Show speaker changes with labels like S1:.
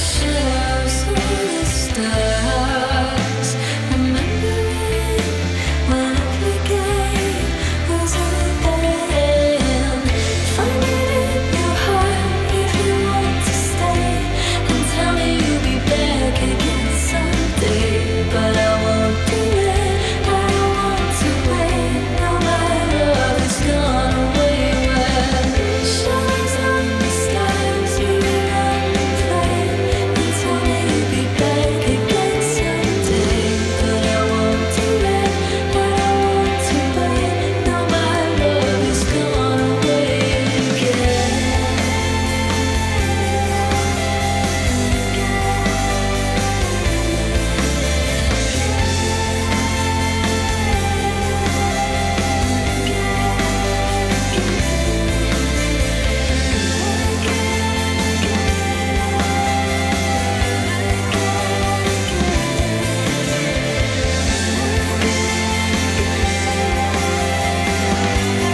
S1: should